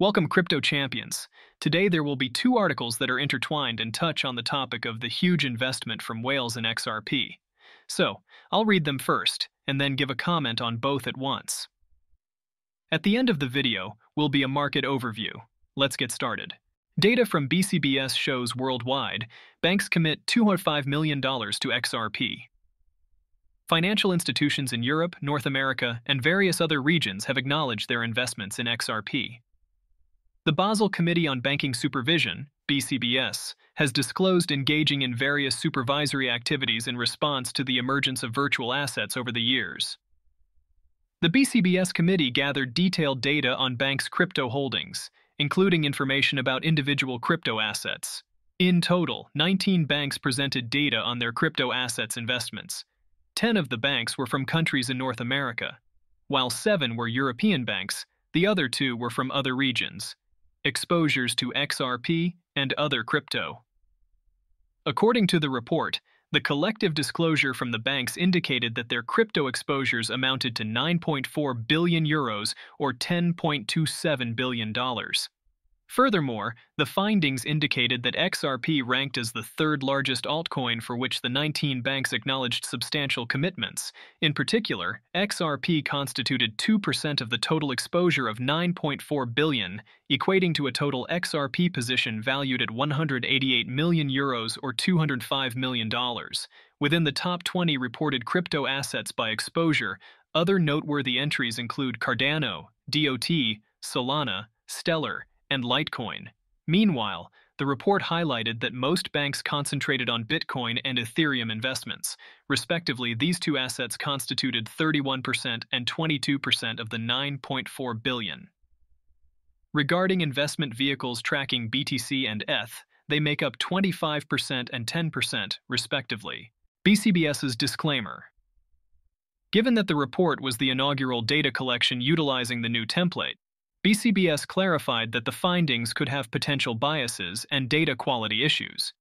Welcome, crypto champions. Today there will be two articles that are intertwined and touch on the topic of the huge investment from whales in XRP. So, I'll read them first, and then give a comment on both at once. At the end of the video will be a market overview. Let's get started. Data from BCBS shows worldwide, banks commit $205 million to XRP. Financial institutions in Europe, North America, and various other regions have acknowledged their investments in XRP. The Basel Committee on Banking Supervision, BCBS, has disclosed engaging in various supervisory activities in response to the emergence of virtual assets over the years. The BCBS committee gathered detailed data on banks' crypto holdings, including information about individual crypto assets. In total, 19 banks presented data on their crypto assets investments. 10 of the banks were from countries in North America. While 7 were European banks, the other two were from other regions exposures to XRP, and other crypto. According to the report, the collective disclosure from the banks indicated that their crypto exposures amounted to 9.4 billion euros or $10.27 billion. Furthermore, the findings indicated that XRP ranked as the third largest altcoin for which the 19 banks acknowledged substantial commitments. In particular, XRP constituted 2% of the total exposure of 9.4 billion, equating to a total XRP position valued at 188 million euros or $205 million. Within the top 20 reported crypto assets by exposure, other noteworthy entries include Cardano, DOT, Solana, Stellar, and Litecoin. Meanwhile, the report highlighted that most banks concentrated on Bitcoin and Ethereum investments. Respectively, these two assets constituted 31% and 22% of the 9.4 billion. Regarding investment vehicles tracking BTC and ETH, they make up 25% and 10%, respectively. BCBS's disclaimer. Given that the report was the inaugural data collection utilizing the new template, BCBS clarified that the findings could have potential biases and data quality issues.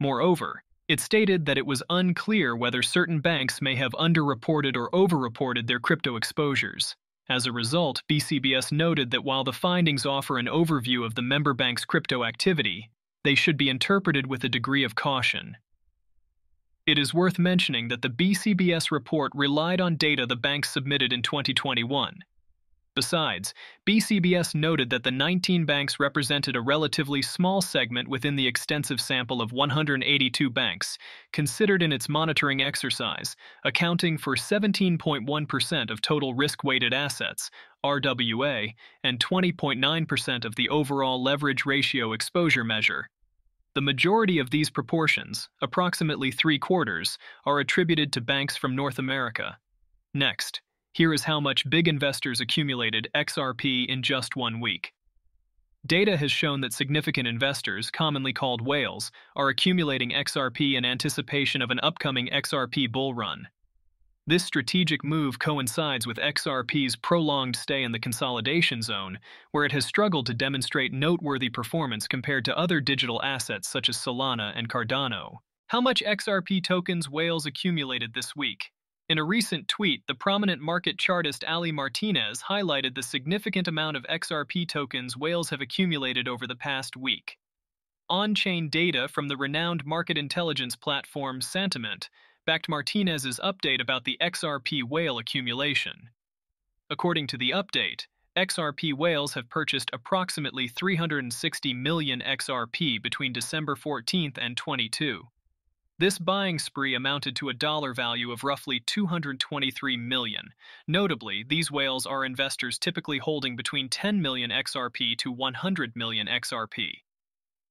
Moreover, it stated that it was unclear whether certain banks may have underreported or overreported their crypto exposures. As a result, BCBS noted that while the findings offer an overview of the member bank's crypto activity, they should be interpreted with a degree of caution. It is worth mentioning that the BCBS report relied on data the banks submitted in 2021, Besides, BCBS noted that the 19 banks represented a relatively small segment within the extensive sample of 182 banks considered in its monitoring exercise, accounting for 17.1% of total risk weighted assets, RWA, and 20.9% of the overall leverage ratio exposure measure. The majority of these proportions, approximately three quarters, are attributed to banks from North America. Next, here is how much big investors accumulated XRP in just one week. Data has shown that significant investors, commonly called whales, are accumulating XRP in anticipation of an upcoming XRP bull run. This strategic move coincides with XRP's prolonged stay in the consolidation zone, where it has struggled to demonstrate noteworthy performance compared to other digital assets such as Solana and Cardano. How much XRP tokens whales accumulated this week? In a recent tweet, the prominent market chartist Ali Martinez highlighted the significant amount of XRP tokens whales have accumulated over the past week. On chain data from the renowned market intelligence platform Santiment backed Martinez's update about the XRP whale accumulation. According to the update, XRP whales have purchased approximately 360 million XRP between December 14th and 22. This buying spree amounted to a dollar value of roughly 223 million. Notably, these whales are investors typically holding between 10 million XRP to 100 million XRP.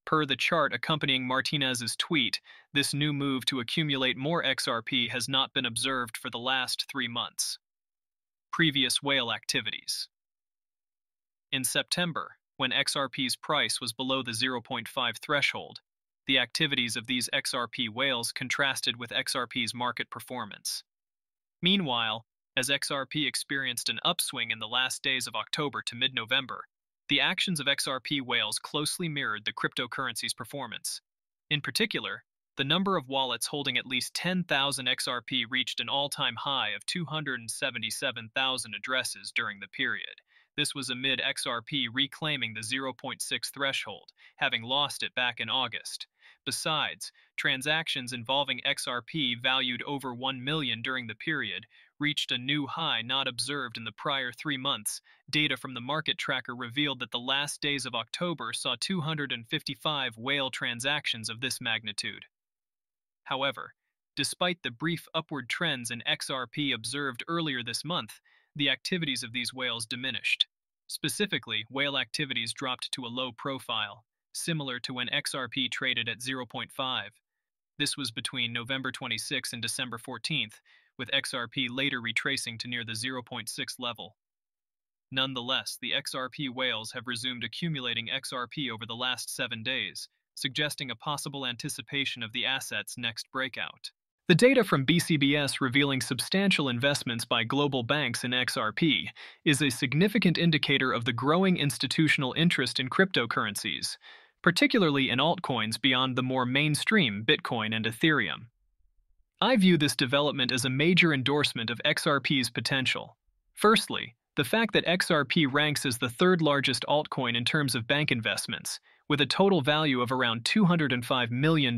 Per the chart accompanying Martinez's tweet, this new move to accumulate more XRP has not been observed for the last three months. Previous whale activities. In September, when XRP's price was below the 0.5 threshold, the activities of these XRP whales contrasted with XRP's market performance. Meanwhile, as XRP experienced an upswing in the last days of October to mid November, the actions of XRP whales closely mirrored the cryptocurrency's performance. In particular, the number of wallets holding at least 10,000 XRP reached an all time high of 277,000 addresses during the period. This was amid XRP reclaiming the 0.6 threshold, having lost it back in August. Besides, transactions involving XRP valued over 1 million during the period reached a new high not observed in the prior 3 months. Data from the market tracker revealed that the last days of October saw 255 whale transactions of this magnitude. However, despite the brief upward trends in XRP observed earlier this month, the activities of these whales diminished. Specifically, whale activities dropped to a low profile, similar to when XRP traded at 0.5. This was between November 26 and December 14th, with XRP later retracing to near the 0.6 level. Nonetheless, the XRP whales have resumed accumulating XRP over the last seven days, suggesting a possible anticipation of the asset's next breakout. The data from BCBS revealing substantial investments by global banks in XRP is a significant indicator of the growing institutional interest in cryptocurrencies, particularly in altcoins beyond the more mainstream Bitcoin and Ethereum. I view this development as a major endorsement of XRP's potential. Firstly, the fact that XRP ranks as the third largest altcoin in terms of bank investments with a total value of around $205 million,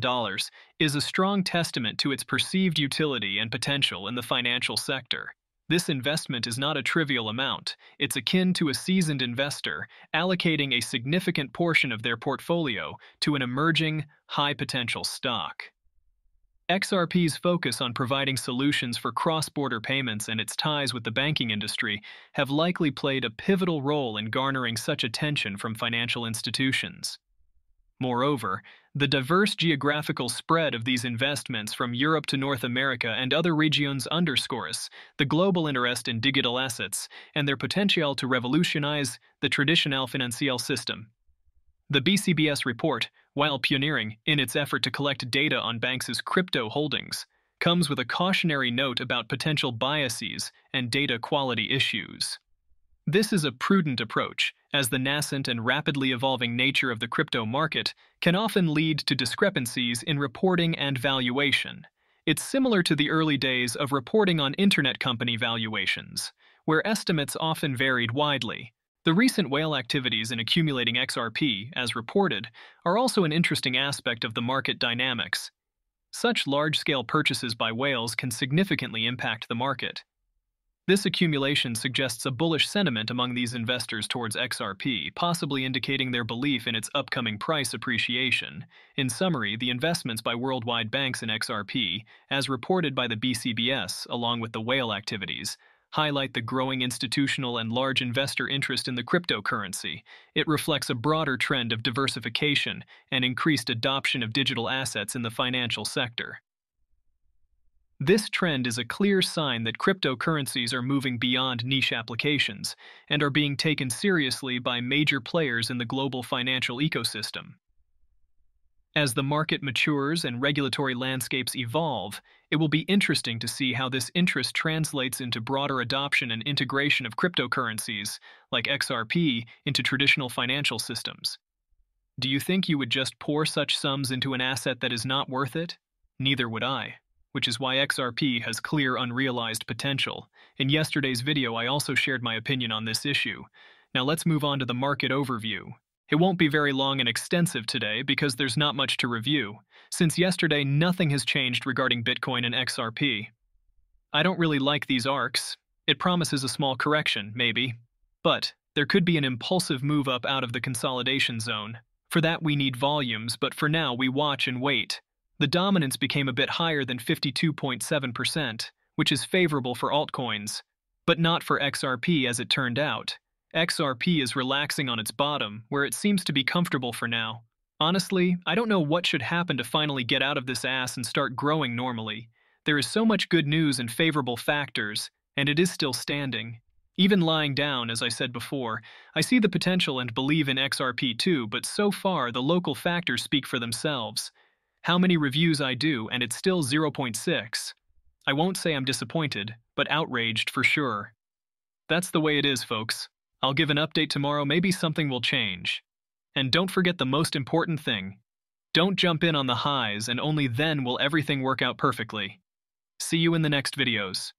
is a strong testament to its perceived utility and potential in the financial sector. This investment is not a trivial amount. It's akin to a seasoned investor allocating a significant portion of their portfolio to an emerging, high potential stock. XRP's focus on providing solutions for cross border payments and its ties with the banking industry have likely played a pivotal role in garnering such attention from financial institutions. Moreover, the diverse geographical spread of these investments from Europe to North America and other regions underscores the global interest in digital assets and their potential to revolutionize the traditional financial system. The BCBS report, while pioneering in its effort to collect data on banks' crypto holdings, comes with a cautionary note about potential biases and data quality issues. This is a prudent approach, as the nascent and rapidly evolving nature of the crypto market can often lead to discrepancies in reporting and valuation. It's similar to the early days of reporting on internet company valuations, where estimates often varied widely, the recent whale activities in accumulating XRP, as reported, are also an interesting aspect of the market dynamics. Such large scale purchases by whales can significantly impact the market. This accumulation suggests a bullish sentiment among these investors towards XRP, possibly indicating their belief in its upcoming price appreciation. In summary, the investments by worldwide banks in XRP, as reported by the BCBS, along with the whale activities, highlight the growing institutional and large investor interest in the cryptocurrency. It reflects a broader trend of diversification and increased adoption of digital assets in the financial sector. This trend is a clear sign that cryptocurrencies are moving beyond niche applications and are being taken seriously by major players in the global financial ecosystem. As the market matures and regulatory landscapes evolve, it will be interesting to see how this interest translates into broader adoption and integration of cryptocurrencies, like XRP, into traditional financial systems. Do you think you would just pour such sums into an asset that is not worth it? Neither would I, which is why XRP has clear unrealized potential. In yesterday's video, I also shared my opinion on this issue. Now let's move on to the market overview. It won't be very long and extensive today because there's not much to review. Since yesterday, nothing has changed regarding Bitcoin and XRP. I don't really like these arcs. It promises a small correction, maybe. But there could be an impulsive move up out of the consolidation zone. For that, we need volumes, but for now, we watch and wait. The dominance became a bit higher than 52.7%, which is favorable for altcoins, but not for XRP as it turned out. XRP is relaxing on its bottom, where it seems to be comfortable for now. Honestly, I don't know what should happen to finally get out of this ass and start growing normally. There is so much good news and favorable factors, and it is still standing. Even lying down, as I said before, I see the potential and believe in XRP too, but so far the local factors speak for themselves. How many reviews I do, and it's still 0.6. I won't say I'm disappointed, but outraged for sure. That's the way it is, folks. I'll give an update tomorrow, maybe something will change. And don't forget the most important thing. Don't jump in on the highs and only then will everything work out perfectly. See you in the next videos.